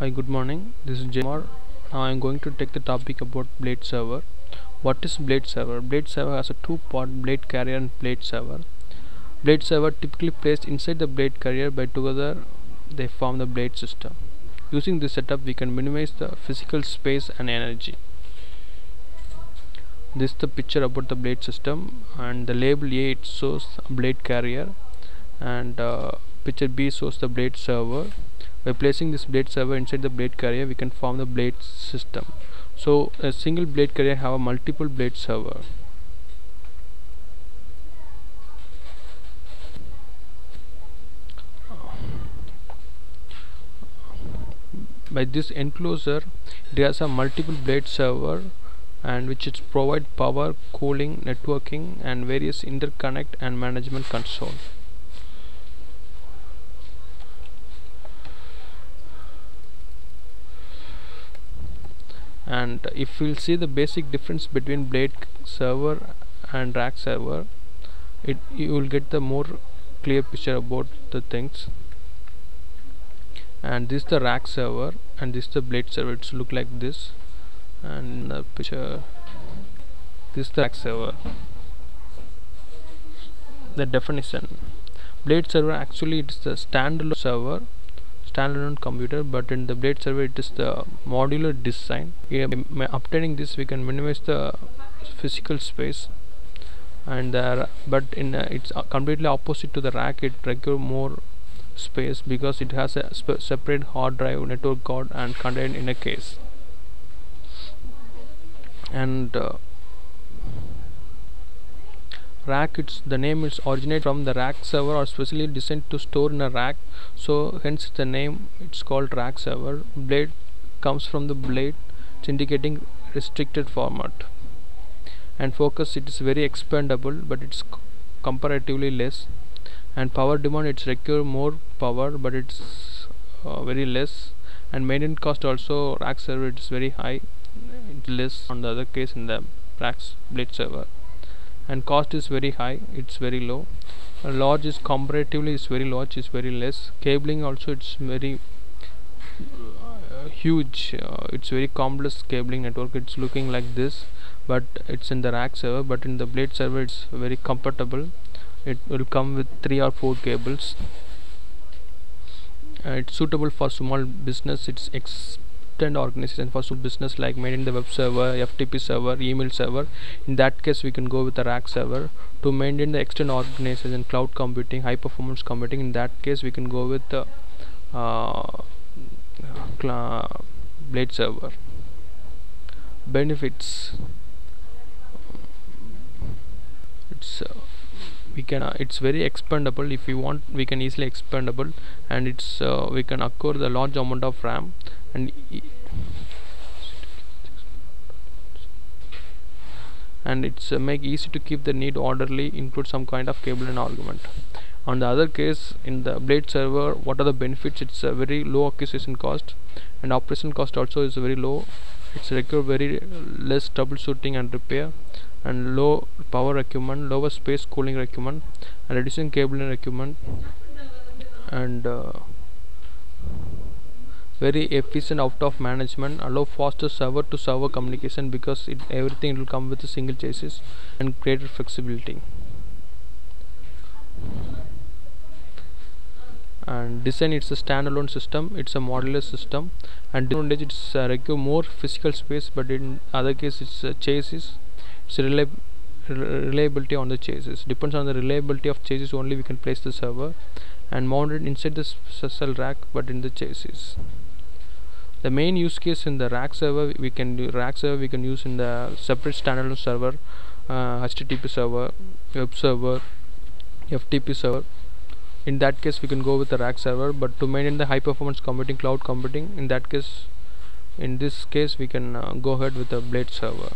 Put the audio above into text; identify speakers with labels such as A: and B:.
A: Hi, good morning. This is Jamar. Now I am going to take the topic about blade server. What is blade server? Blade server has a two-part blade carrier and blade server. Blade server typically placed inside the blade carrier, by together they form the blade system. Using this setup, we can minimize the physical space and energy. This is the picture about the blade system, and the label A it shows blade carrier, and uh, picture B shows the blade server by placing this blade server inside the blade carrier we can form the blade system. So a single blade carrier have a multiple blade server. By this enclosure it has a multiple blade server and which is provide power cooling networking and various interconnect and management console and if we'll see the basic difference between blade server and rack server it you will get the more clear picture about the things. And this is the rack server and this is the blade server. It's look like this. And the picture this is the rack server. The definition. Blade server actually it is the standalone server standalone computer but in the blade server it is the modular design. By obtaining this we can minimize the physical space. And but in uh, it's uh, completely opposite to the rack. It require more space because it has a separate hard drive network card and contained in a case. And uh, rack it's the name is originate from the rack server or specially designed to store in a rack. So hence the name it's called rack server. Blade comes from the blade it's indicating restricted format. And focus it is very expandable but it's comparatively less. And power demand it's require more power but it's uh, very less. And maintenance cost also rack server it's very high it's less on the other case in the racks blade server and cost is very high it's very low. Uh, large is comparatively is very large is very less. Cabling also it's very uh, huge. Uh, it's very complex cabling network. It's looking like this but it's in the rack server but in the blade server it's very comfortable. It will come with three or four cables. Uh, it's suitable for small business. It's extend organization for some business like maintaining the web server ftp server email server. In that case we can go with the rack server to maintain the extend organization cloud computing high performance computing. In that case we can go with the uh, blade server. Benefits. It's uh, we can uh, it's very expandable if we want we can easily expandable and it's uh, we can acquire the large amount of ram and and it's uh, make easy to keep the need orderly include some kind of cable and argument. On the other case in the blade server what are the benefits? It's a very low acquisition cost and operation cost also is very low. It's require very less troubleshooting and repair and low power requirement lower space cooling requirement and reducing cabling requirement and uh, very efficient out of management allow faster server to server communication because it everything will come with a single chassis and greater flexibility. And design it's a standalone system it's a modular system. And advantage it's uh, require more physical space but in other case it's a chassis it's reliability on the chassis depends on the reliability of chassis only we can place the server and mount it inside the cell rack but in the chassis the main use case in the rack server we can do rack server we can use in the separate standalone server uh, http server web server ftp server. In that case we can go with the rack server but to maintain the high performance computing cloud computing in that case in this case we can uh, go ahead with the blade server